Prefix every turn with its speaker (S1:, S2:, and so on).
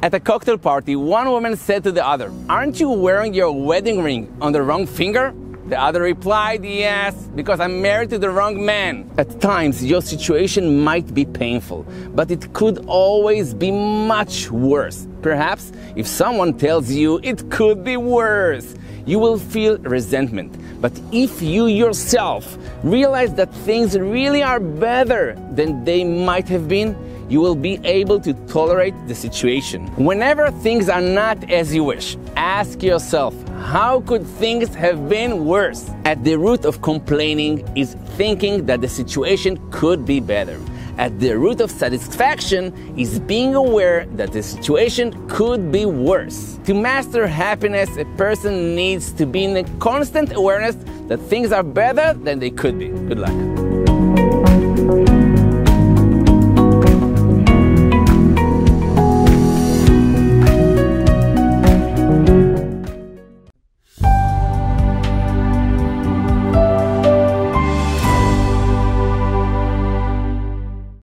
S1: At a cocktail party, one woman said to the other, Aren't you wearing your wedding ring on the wrong finger? The other replied, Yes, because I'm married to the wrong man. At times, your situation might be painful, but it could always be much worse. Perhaps if someone tells you it could be worse, you will feel resentment. But if you yourself realize that things really are better than they might have been, you will be able to tolerate the situation. Whenever things are not as you wish, ask yourself, how could things have been worse? At the root of complaining is thinking that the situation could be better. At the root of satisfaction is being aware that the situation could be worse. To master happiness, a person needs to be in a constant awareness that things are better than they could be. Good luck.